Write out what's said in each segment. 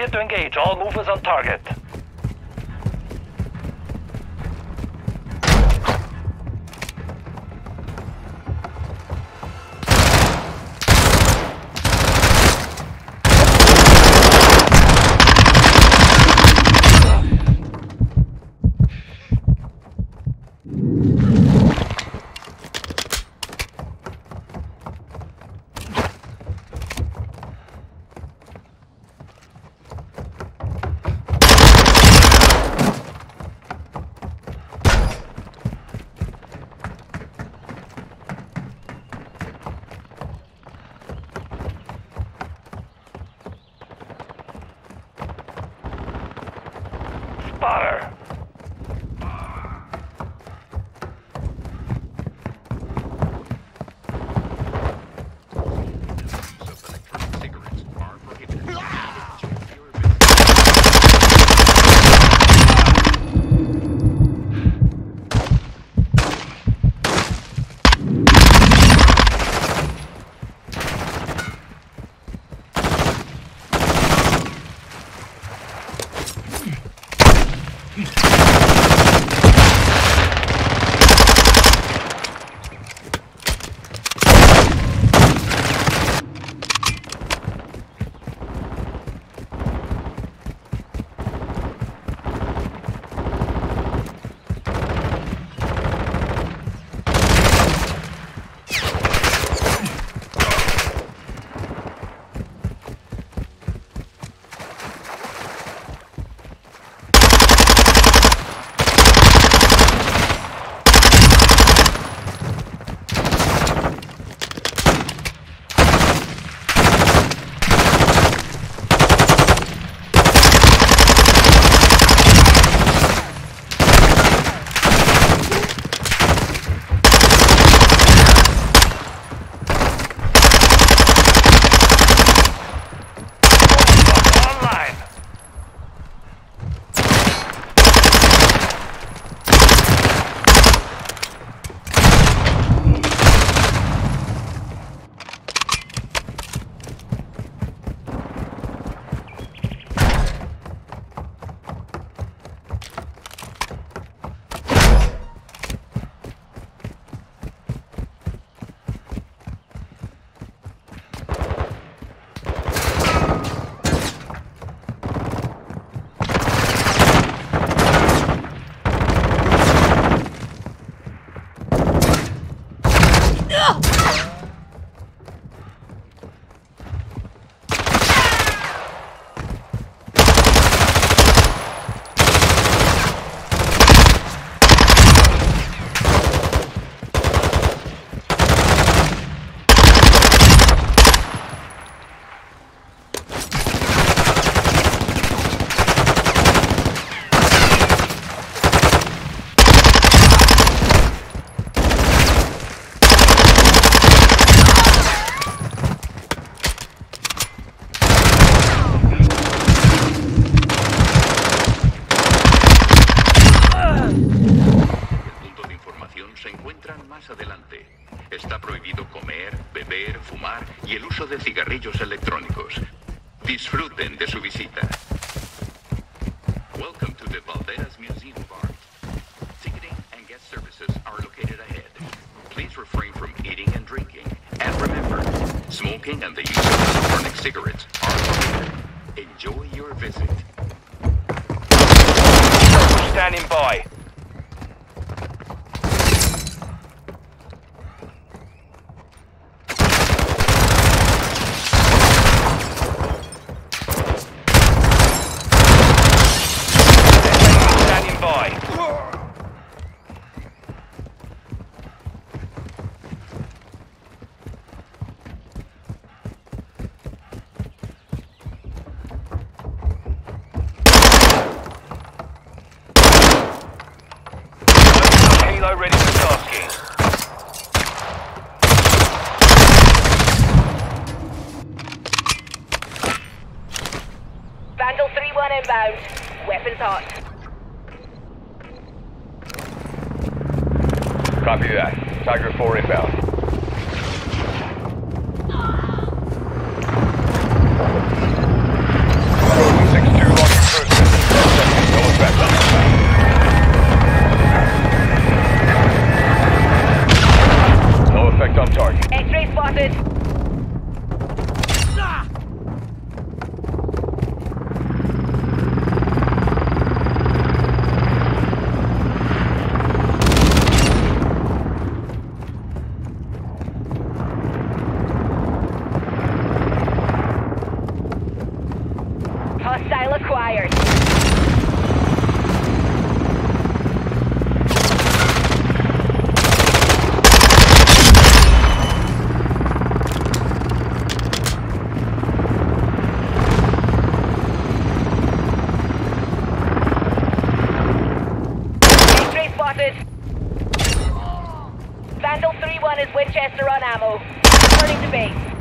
Clear to engage. All movers on target. Adelante. Está prohibido comer, beber, fumar y el uso de cigarrillos electrónicos. Disfruten de su visita. Welcome to the Valderas Museum Bar. Ticketing and guest services are located ahead. Please refrain from eating and drinking. And remember, smoking and the use of electronic cigarettes are prohibited. Enjoy your visit. Standing by. Standing by. Halo ready for tasking. Vandal 3-1 inbound. Weapons hot. Copy that. Tiger 4 inbound. Ammo. Returning to base.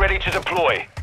Ready to deploy.